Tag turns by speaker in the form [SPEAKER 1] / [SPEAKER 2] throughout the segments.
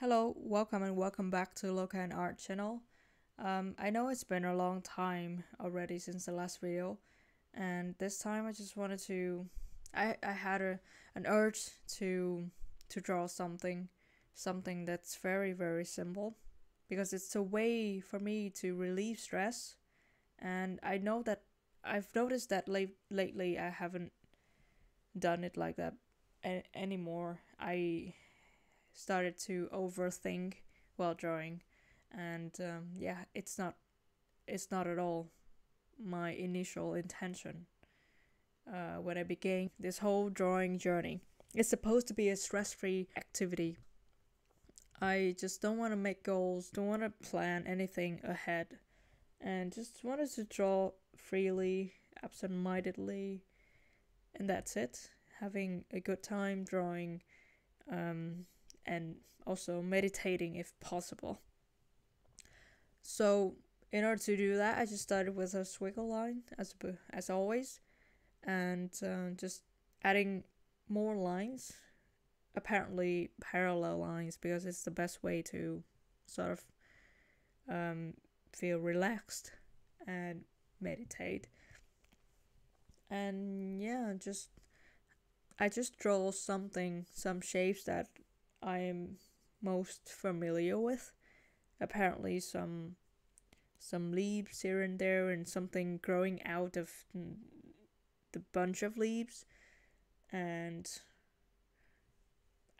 [SPEAKER 1] Hello, welcome and welcome back to Louka Nart channel. Um, I know it's been a long time already since the last video, and this time I just wanted to. I I had a an urge to to draw something, something that's very very simple, because it's a way for me to relieve stress, and I know that I've noticed that late lately I haven't done it like that anymore. I started to overthink while drawing, and um, yeah, it's not it's not at all my initial intention uh, when I began this whole drawing journey. It's supposed to be a stress-free activity. I just don't want to make goals, don't want to plan anything ahead, and just wanted to draw freely, absent-mindedly, and that's it. Having a good time drawing, um, and also meditating if possible. So, in order to do that, I just started with a swiggle line as as always, and uh, just adding more lines. Apparently, parallel lines because it's the best way to sort of um, feel relaxed and meditate. And yeah, just I just draw something, some shapes that I am most familiar with. Apparently, some some leaves here and there, and something growing out of the bunch of leaves, and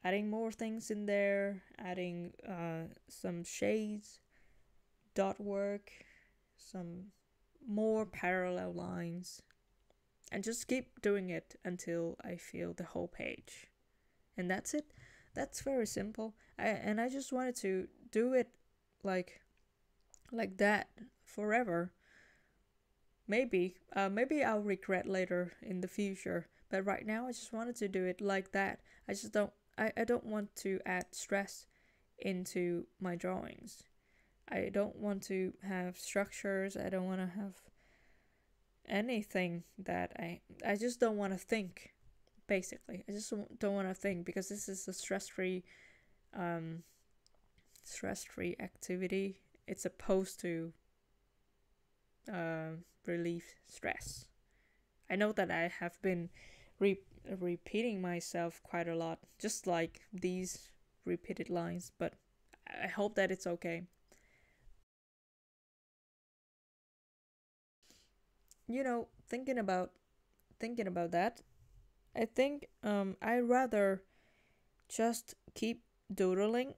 [SPEAKER 1] adding more things in there, adding uh, some shades, dot work, some more parallel lines, and just keep doing it until I feel the whole page. And that's it that's very simple. I, and i just wanted to do it like like that forever. Maybe uh, maybe i'll regret later in the future but right now i just wanted to do it like that. I just don't i, I don't want to add stress into my drawings. I don't want to have structures. I don't want to have anything that i i just don't want to think basically. I just don't want to think because this is a stress-free um stress-free activity. It's supposed to uh, relieve stress. I know that I have been re- repeating myself quite a lot, just like these repeated lines, but I hope that it's okay. You know, thinking about thinking about that, I think um, I rather just keep doodling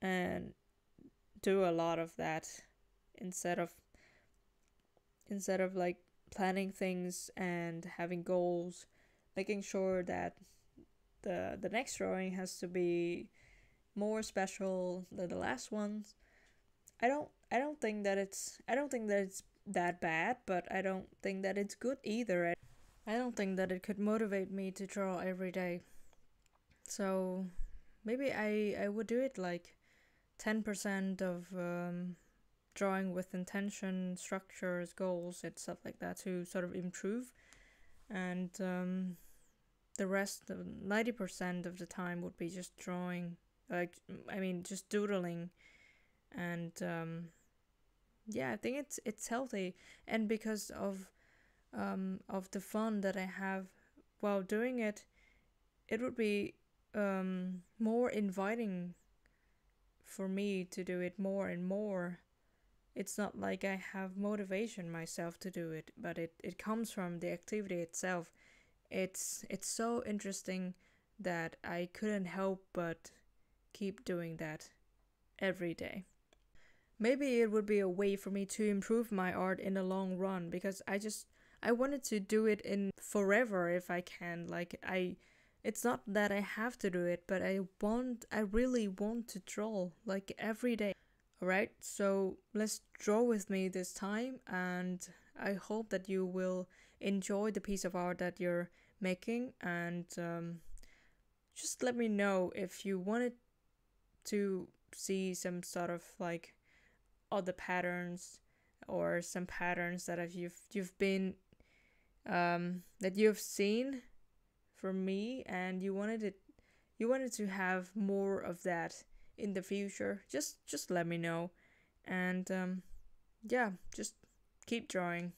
[SPEAKER 1] and do a lot of that instead of instead of like planning things and having goals, making sure that the the next drawing has to be more special than the last ones. I don't I don't think that it's I don't think that it's that bad, but I don't think that it's good either. I don't think that it could motivate me to draw every day. So maybe I, I would do it like 10% of um, drawing with intention, structures, goals, and stuff like that to sort of improve. And um, the rest, 90% of the time, would be just drawing, like, I mean, just doodling. And um, yeah, I think it's it's healthy. And because of um, of the fun that I have while doing it, it would be um, more inviting for me to do it more and more. It's not like I have motivation myself to do it, but it, it comes from the activity itself. It's it's so interesting that I couldn't help but keep doing that every day. Maybe it would be a way for me to improve my art in the long run because I just I wanted to do it in forever if I can. Like I it's not that I have to do it, but I want I really want to draw like every day. Alright, so let's draw with me this time and I hope that you will enjoy the piece of art that you're making and um, just let me know if you wanted to see some sort of like other patterns or some patterns that have you've you've been um, that you've seen from me and you wanted it you wanted to have more of that in the future, just just let me know. And um, yeah, just keep drawing.